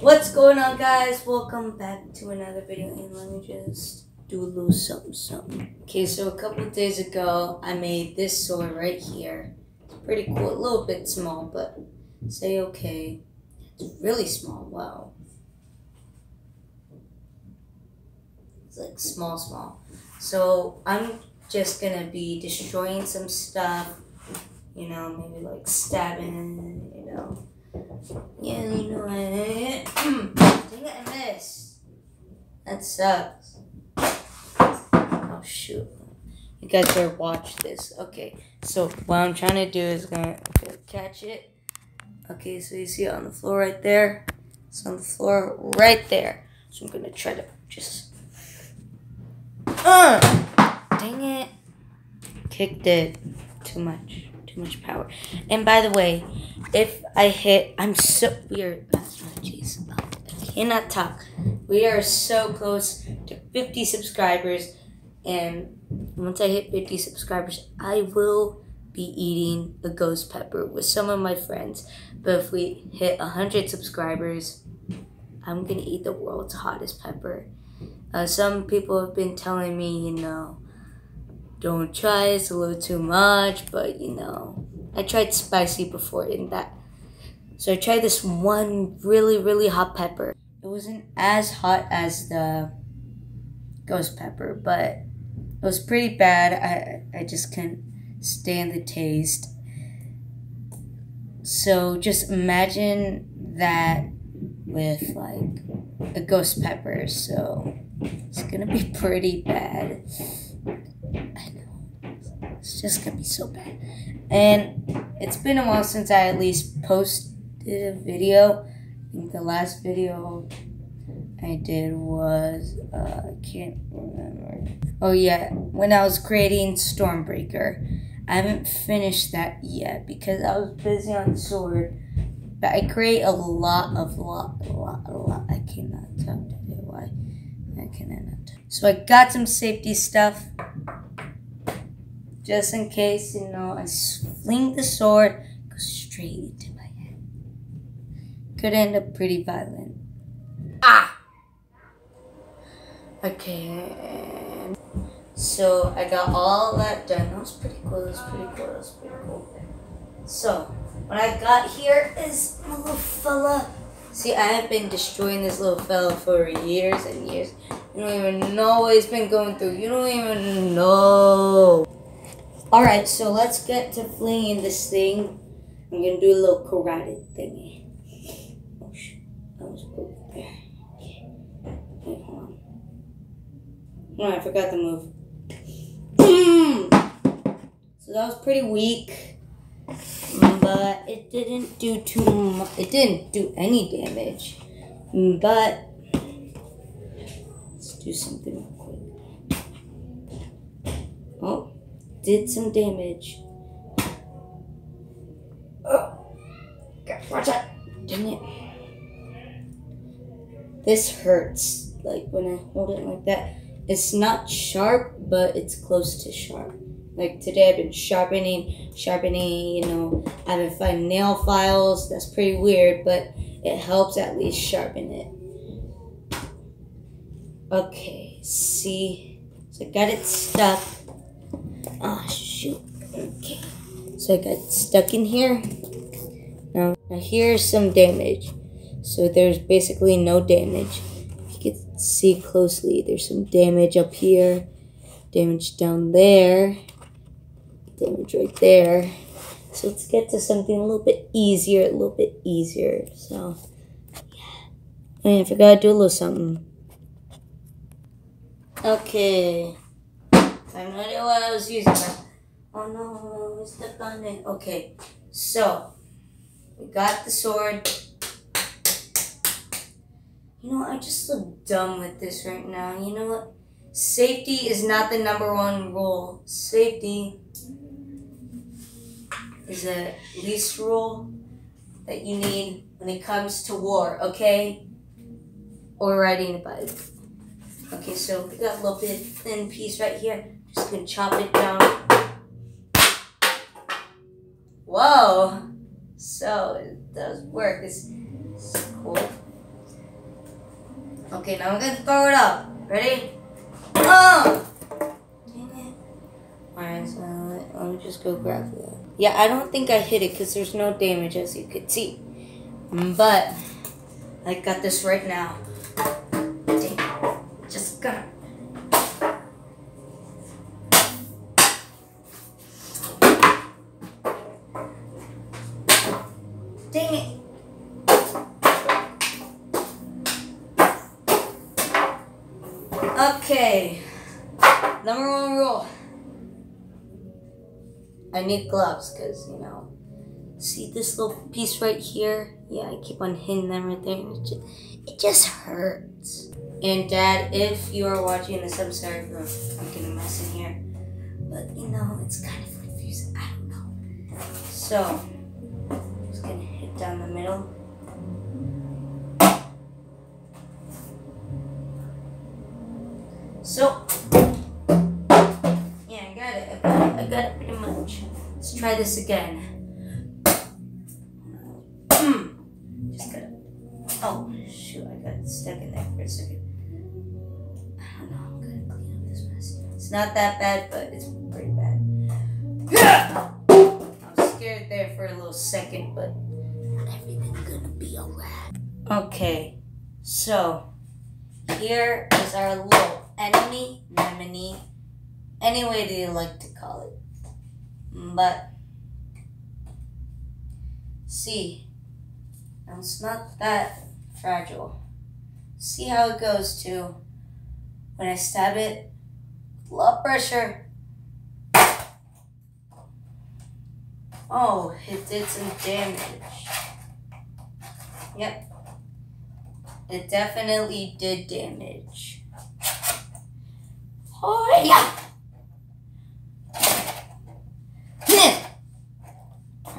What's going on guys? Welcome back to another video and let me just do a little something something. Okay, so a couple days ago I made this sword right here. It's pretty cool, a little bit small, but say okay. It's really small, wow. It's like small, small. So I'm just gonna be destroying some stuff, you know, maybe like stabbing, you know. Yeah, you know it. Dang it, I missed. That sucks. Oh shoot. You guys better watch this. Okay, so what I'm trying to do is gonna catch it. Okay, so you see it on the floor right there. It's on the floor right there. So I'm gonna try to just. Uh, dang it. Kicked it. Too much. Much power. And by the way, if I hit, I'm so weird. Jeez, I cannot talk. We are so close to 50 subscribers, and once I hit 50 subscribers, I will be eating a ghost pepper with some of my friends. But if we hit 100 subscribers, I'm gonna eat the world's hottest pepper. Uh, some people have been telling me, you know, don't try, it's a little too much, but you know, I tried spicy before in that. So I tried this one really, really hot pepper. It wasn't as hot as the ghost pepper, but it was pretty bad. I, I just couldn't stand the taste. So just imagine that with like a ghost pepper. So it's gonna be pretty bad. I know. It's just gonna be so bad. And it's been a while since I at least posted a video. I think the last video I did was uh, I can't remember. Oh yeah, when I was creating Stormbreaker. I haven't finished that yet because I was busy on Sword. But I create a lot of lot, a lot, a lot. I cannot talk today. Why? I cannot. Talk. So I got some safety stuff. Just in case, you know, I fling the sword, go straight into my head. Could end up pretty violent. Ah! Okay. So I got all that done. That was pretty cool. That was pretty cool. That was pretty cool. So what I got here is my little fella. See, I have been destroying this little fella for years and years. You don't even know what he's been going through. You don't even know. Alright, so let's get to flinging this thing. I'm gonna do a little karate thingy. Oh shit, that was broken there. Okay. Wait, hold on. Oh, I forgot to move. so that was pretty weak. But it didn't do too much. It didn't do any damage. But let's do something real quick. Oh did some damage. Oh, watch out! Dang it. This hurts, like when I hold it like that. It's not sharp, but it's close to sharp. Like today I've been sharpening, sharpening, you know, I've been finding nail files. That's pretty weird, but it helps at least sharpen it. Okay, see, so I got it stuck. Ah, oh, shoot. Okay. So I got stuck in here. Now, now here's some damage. So there's basically no damage. You can see closely, there's some damage up here, damage down there, damage right there. So let's get to something a little bit easier, a little bit easier. So, yeah. I forgot to do a little something. Okay. I have no idea what I was using. Oh no, I stuck on it. Okay, so we got the sword. You know, I just look dumb with this right now. You know what? Safety is not the number one rule. Safety is the least rule that you need when it comes to war, okay? Or riding a bike. Okay, so we got a little bit thin piece right here. Just gonna chop it down. Whoa! So it does work. It's, it's cool. Okay, now I'm gonna throw it up. Ready? Oh! Alright, so let me just go grab that. Yeah, I don't think I hit it because there's no damage as you could see. But I got this right now. Need gloves because, you know, see this little piece right here? Yeah, I keep on hitting them right there. And it, just, it just hurts. And Dad, if you are watching this, I'm sorry for making a mess in here. But, you know, it's kind of confusing. I don't know. So, just gonna hit down the middle. So, try this again. Hmm. Just gotta. Oh, shoot. I got stuck in there for a second. I don't know. I'm gonna clean up this mess. It's not that bad, but it's pretty bad. I was scared there for a little second, but everything's gonna be alright. Okay, so here is our little enemy, nemini, any way that you like to call it. But see, it's not that fragile. See how it goes too. When I stab it, blood pressure. Oh, it did some damage. Yep. It definitely did damage. Oh yeah!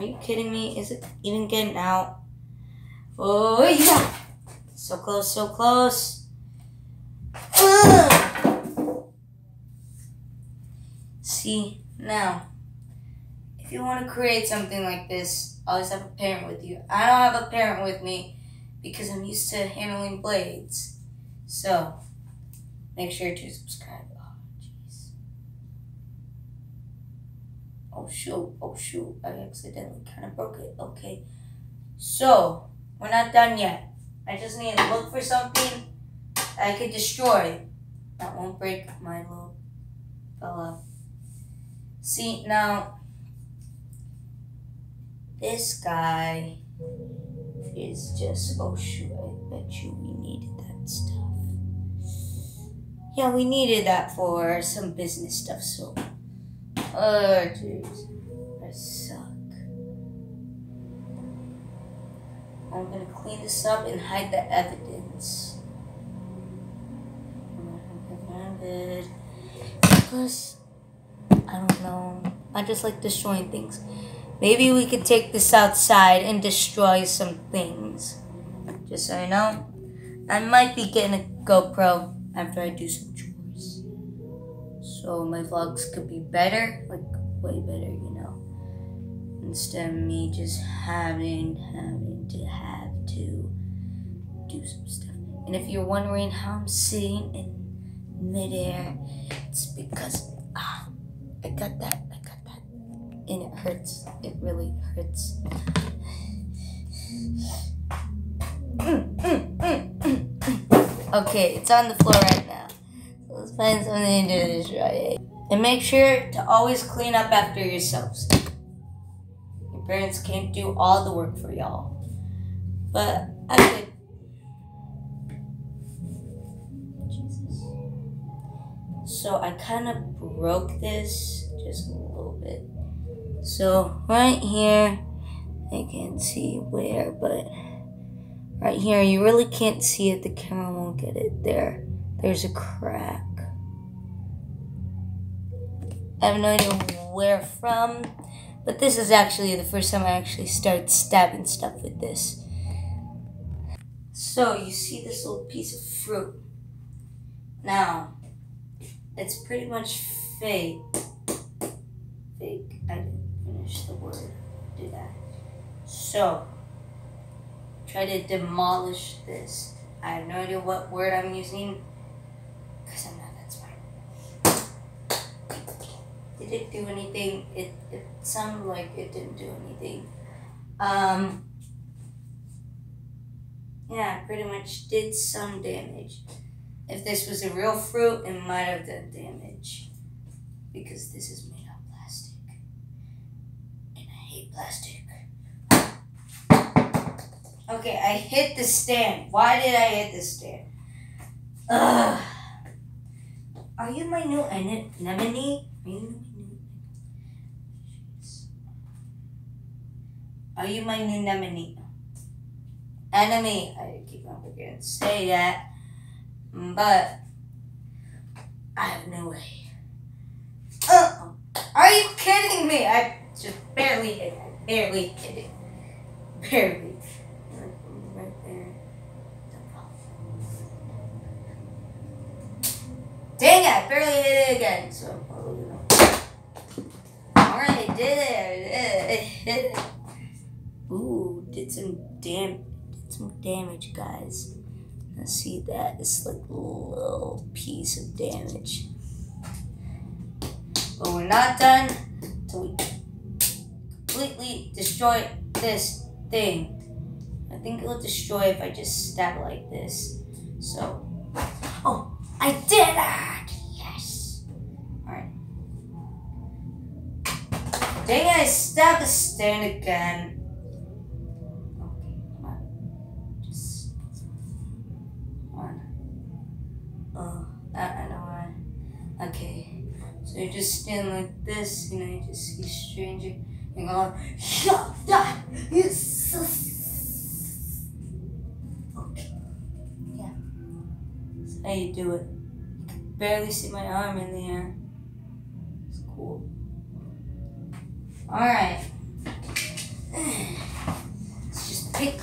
Are you kidding me? Is it even getting out? Oh yeah! So close, so close. See, now, if you want to create something like this, always have a parent with you. I don't have a parent with me because I'm used to handling blades. So, make sure to subscribe. Oh, jeez. Oh, shoot. Oh, shoot. I accidentally kind of broke it. Okay. So, we're not done yet. I just need to look for something I could destroy that won't break my little fella. See, now, this guy is just, oh shoot, I bet you we needed that stuff. Yeah, we needed that for some business stuff, so. Oh, jeez. I suck. I'm gonna clean this up and hide the evidence. Because, I don't know. I just like destroying things. Maybe we could take this outside and destroy some things. Just so you know, I might be getting a GoPro after I do some. So my vlogs could be better, like way better, you know. Instead of me just having having to have to do some stuff. And if you're wondering how I'm sitting in midair, it's because ah, I got that I got that, and it hurts. It really hurts. okay, it's on the floor right now. Find something to destroy it. And make sure to always clean up after yourselves. Your parents can't do all the work for y'all. But I could. Jesus. So I kind of broke this just a little bit. So right here, I can see where, but right here, you really can't see it. The camera won't get it there. There's a crack. I have no idea where from, but this is actually the first time I actually started stabbing stuff with this. So you see this little piece of fruit. Now, it's pretty much fake. Fake. I didn't finish the word. Do that. So, try to demolish this. I have no idea what word I'm using. Because I'm not that smart. Did it do anything? It, it sounded like it didn't do anything. Um, yeah, pretty much did some damage. If this was a real fruit, it might have done damage. Because this is made of plastic. And I hate plastic. Okay, I hit the stand. Why did I hit the stand? Ugh. Are you my new anemone? Are you my new Are you my new anemone? Enemy. I keep on forgetting to say that. But I have no way. Uh, are you kidding me? I just barely hit it. Barely hit it. Barely. Right there. Dang it, I barely hit it again. So I'm probably gonna. Alright, did it. Did it. Ooh, did some damn did some damage, guys. Let's see that. It's like a little piece of damage. But we're not done until we completely destroy this thing. I think it will destroy if I just stab like this. So, oh, I did it! Yes! Alright. Dang it, I stabbed the stand again. Just stand like this, you know, you just see stranger and go, shut that! Okay. Yeah. That's how you do it. You can barely see my arm in the air. It's cool. Alright. Let's just pick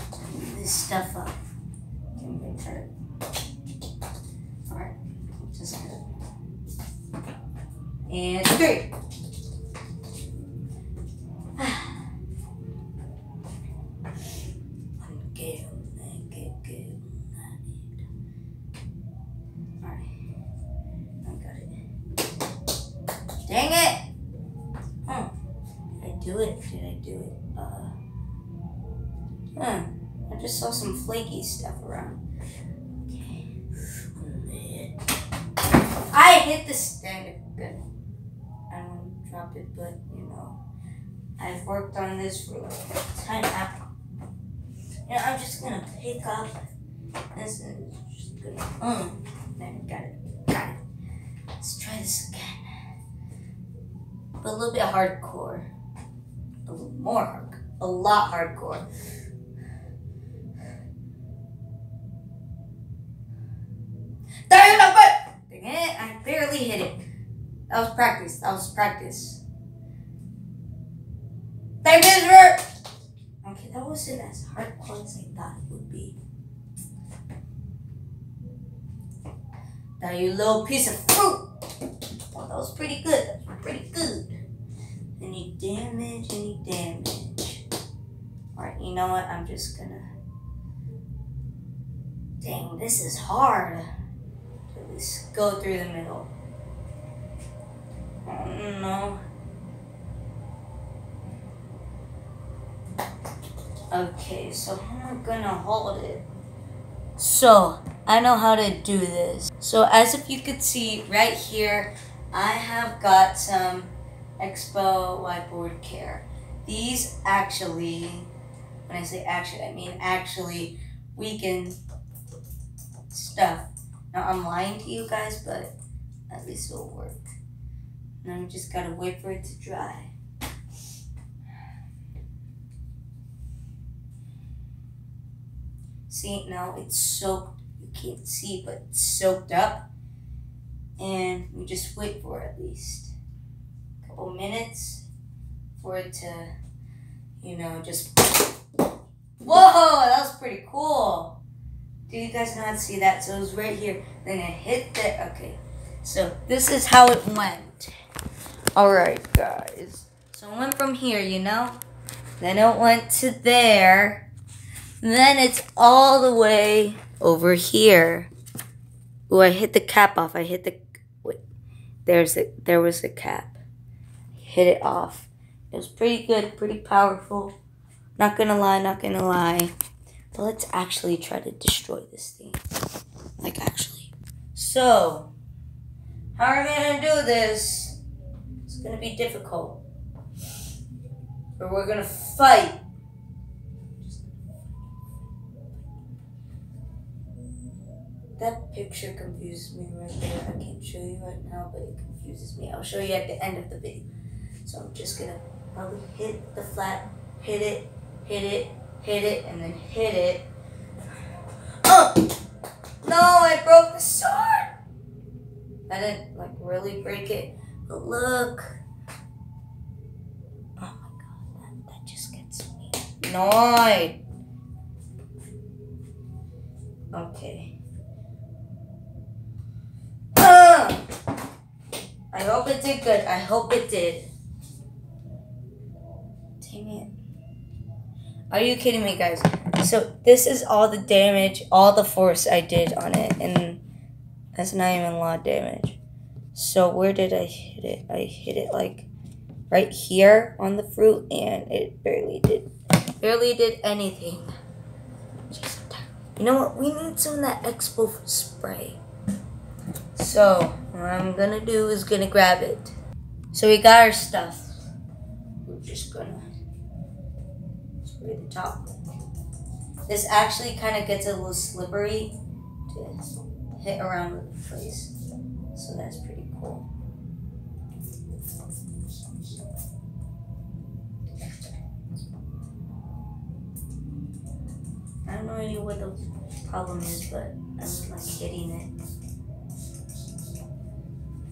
this stuff up. And three. I've worked on this for a time now. And I'm just gonna pick up this and just gonna, um, there, got it, got it. Let's try this again. But a little bit hardcore. A little more hardcore. A lot hardcore. Dang it, I barely hit it. That was practice. That was practice. Thank you for. Okay, that wasn't as hardcore as I thought it would be. Now you little piece of fruit. Oh, that was pretty good. That was pretty good. Any damage? Any damage? Alright, you know what? I'm just gonna. Dang, this is hard. Just go through the middle. Oh no. Okay, so how am I gonna hold it? So, I know how to do this. So, as if you could see right here, I have got some Expo Whiteboard Care. These actually, when I say actually, I mean actually weaken stuff. Now, I'm lying to you guys, but at least it'll work. Now we just gotta wait for it to dry. See, now it's soaked. You can't see, but it's soaked up. And we just wait for at least a couple minutes for it to, you know, just. Whoa, that was pretty cool. Do you guys not see that? So it was right here. Then it hit the. Okay. So this is how it went. Alright, guys. So it went from here, you know? Then it went to there. Then it's all the way over here. Oh, I hit the cap off. I hit the wait. There's a, there was the cap. Hit it off. It was pretty good, pretty powerful. Not gonna lie, not gonna lie. But let's actually try to destroy this thing. Like actually. So, how are we gonna do this? It's gonna be difficult. But we're gonna fight. That picture confuses me right there. I can't show you right now, but it confuses me. I'll show you at the end of the video. So I'm just gonna probably hit the flat, hit it, hit it, hit it, and then hit it. Oh! No, I broke the sword! I didn't like really break it, but look. Oh my god, that, that just gets me annoyed. Okay. Ah! I hope it did good. I hope it did. Dang it. Are you kidding me, guys? So this is all the damage, all the force I did on it, and that's not even a lot of damage. So where did I hit it? I hit it like right here on the fruit, and it barely did, barely did anything. You know what? We need some of that expo spray. So what I'm gonna do is gonna grab it. So we got our stuff. We're just gonna spray the top. This actually kind of gets a little slippery to hit around with the place. So that's pretty cool. I don't no idea what the problem is, but I'm like hitting it.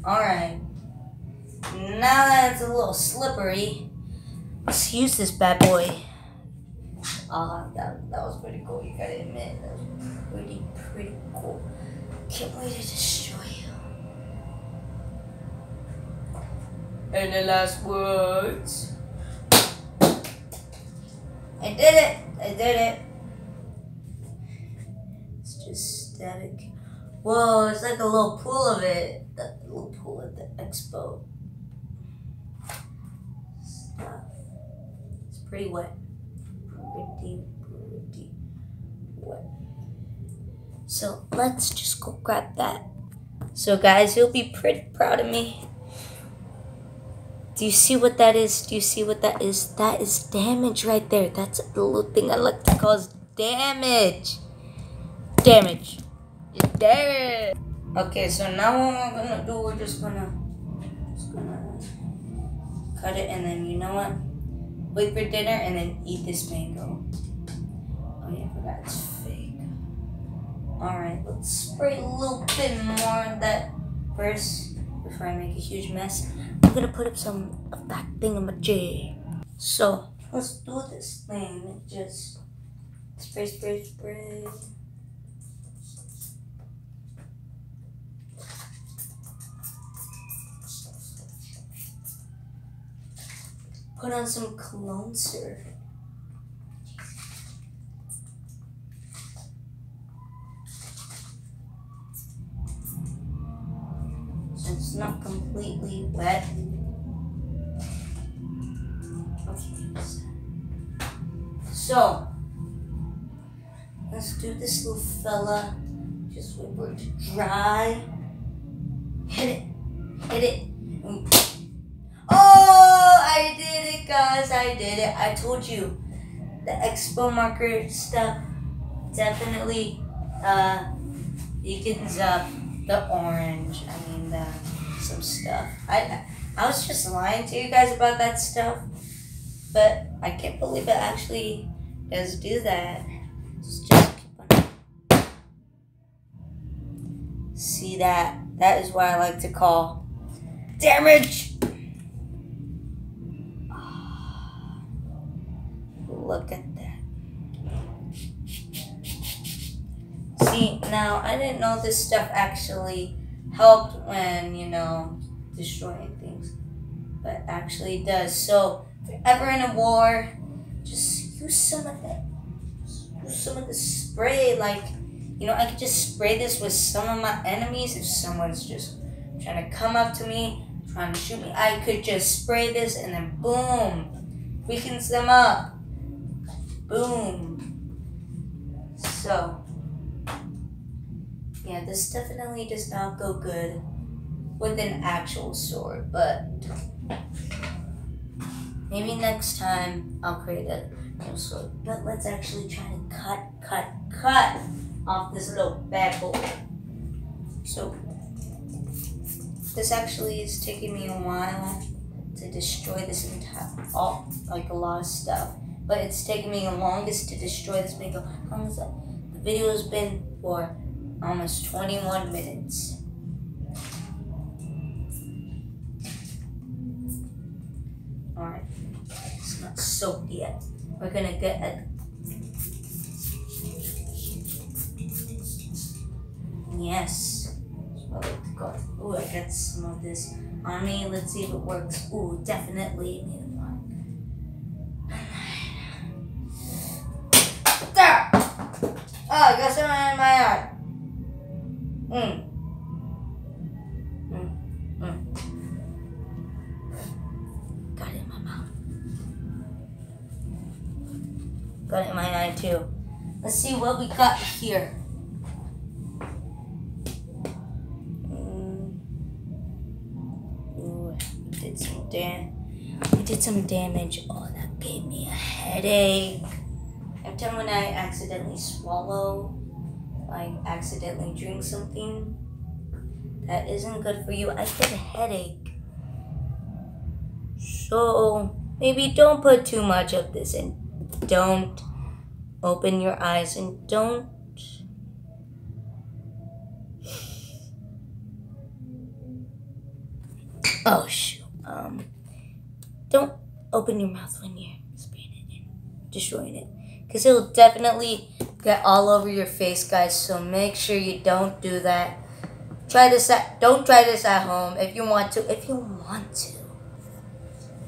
Alright. Now that it's a little slippery, let's use this bad boy. Ah, that, that was pretty cool, you gotta admit. That was pretty, pretty cool. Can't wait to destroy you. Any last words? I did it! I did it! It's just static. Whoa, it's like a little pool of it. The pool at the expo. Stuff. It's pretty wet. Pretty, pretty wet. So let's just go grab that. So guys, you'll be pretty proud of me. Do you see what that is? Do you see what that is? That is damage right there. That's the little thing I like to cause damage. Damage. Damage. Okay, so now what we're gonna do, we're just gonna, just gonna cut it, and then you know what? Wait for dinner, and then eat this mango. Oh yeah, I forgot it's fake. All right, let's spray a little bit more of that first before I make a huge mess. I'm gonna put up some of that thingamajig. So let's do this thing. Just spray, spray, spray. Put on some cologne syrup. So it's not completely wet. Okay. So let's do this little fella. Just wait for it to dry. Hit it. Hit it. Oh, I did it, guys. I did it. I told you. The expo marker stuff definitely uh weakens up the orange. I mean the some stuff. I I was just lying to you guys about that stuff, but I can't believe it actually does do that. See that? That is what I like to call damage. Look at that. See, now I didn't know this stuff actually helped when, you know, destroying things. But actually does. So, if you're ever in a war, just use some of that. Use some of the spray. Like, You know, I could just spray this with some of my enemies if someone's just trying to come up to me, trying to shoot me. I could just spray this and then boom, weakens them up. Boom. So, yeah, this definitely does not go good with an actual sword, but maybe next time I'll create a new sword. But let's actually try to cut, cut, cut off this little bad boy. So this actually is taking me a while to destroy this entire, all, like a lot of stuff. But it's taking me the longest to destroy this video. How long is that? The video has been for almost 21 minutes. Alright, it's not soaked yet. We're gonna get a Yes. Oh I got some of this on me. Let's see if it works. Ooh, definitely Let's see what we got here. Mm. Ooh, we did some dam. We did some damage. Oh, that gave me a headache. Every time when I accidentally swallow, like accidentally drink something that isn't good for you, I get a headache. So maybe don't put too much of this in. Don't open your eyes and don't Oh shoot. Um don't open your mouth when you're spraying it and destroying it. Cause it'll definitely get all over your face, guys. So make sure you don't do that. Try this at don't try this at home if you want to. If you want to.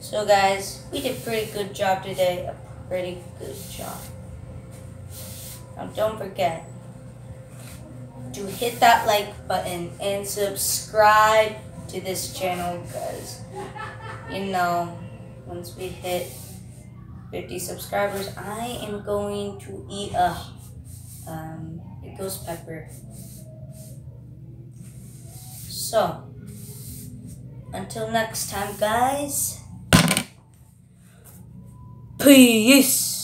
So guys, we did pretty good job today. A pretty good job. Now don't forget to hit that like button and subscribe to this channel because you know once we hit 50 subscribers I am going to eat a um, a ghost pepper. So until next time guys peace